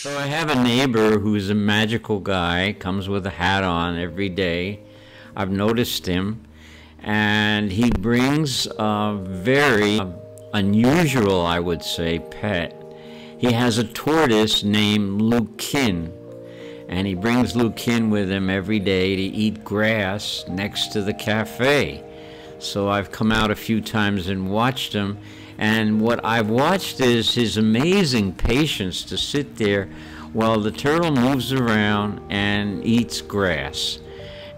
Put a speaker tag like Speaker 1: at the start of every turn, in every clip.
Speaker 1: So I have a neighbor who's a magical guy, comes with a hat on every day. I've noticed him, and he brings a very unusual, I would say, pet. He has a tortoise named Lukin, and he brings Lukin with him every day to eat grass next to the cafe. So I've come out a few times and watched him, and what I've watched is his amazing patience to sit there while the turtle moves around and eats grass.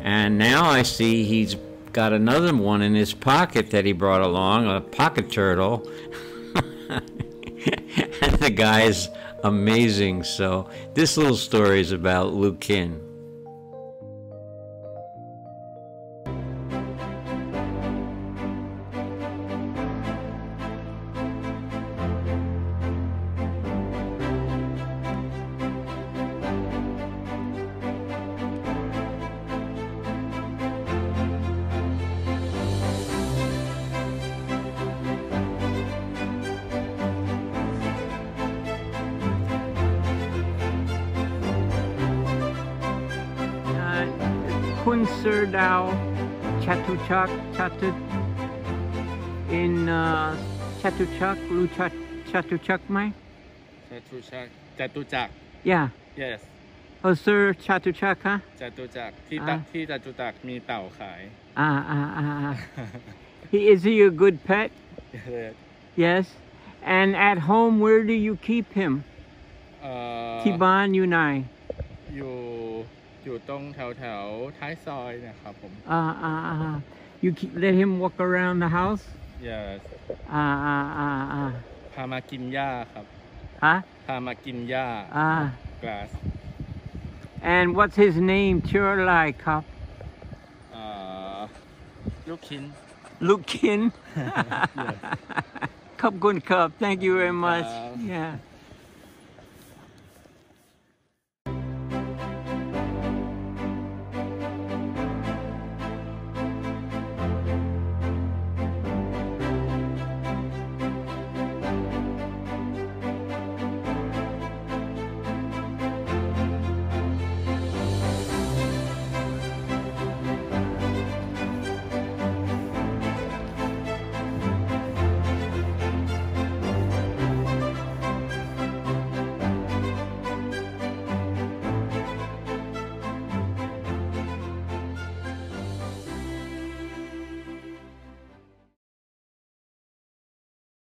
Speaker 1: And now I see he's got another one in his pocket that he brought along, a pocket turtle. and the guy's amazing. So this little story is about Lukin.
Speaker 2: Kunserdao Chatuchak Chatu in uh, Chatuchak รู้ Chat Chatuchak ไหม
Speaker 3: จตุจักรจตุจักร
Speaker 2: Yeah
Speaker 3: yes
Speaker 2: Oh sir Chatuchak ฮะ
Speaker 3: จตุจักรที่
Speaker 2: อ่า
Speaker 3: ตะที่จตุจักรมีเต่าขาย
Speaker 2: Ah ah ah ah he, Is he a good pet?
Speaker 3: Yes.
Speaker 2: Yes And at home where do you keep him?
Speaker 3: เอ่อ
Speaker 2: ที่บ้าน อยู่ไหน
Speaker 3: อยู่อยู่ตรงแถวแถวๆท้ายซอยเนะครับผม
Speaker 2: Ah ah ah You keep, let him walk around the house?
Speaker 3: yes
Speaker 2: Ah ah ah ah
Speaker 3: พามากินหญ้าครับ
Speaker 2: Huh?
Speaker 3: พามากินหญ้า
Speaker 2: Ah
Speaker 3: grass
Speaker 2: And what's his name ชื่ออะไรครับ
Speaker 3: เอ่อลูกชิ้น
Speaker 2: Lukin ขอบคุณครับ Thank you very much
Speaker 3: ครับ
Speaker 2: Yeah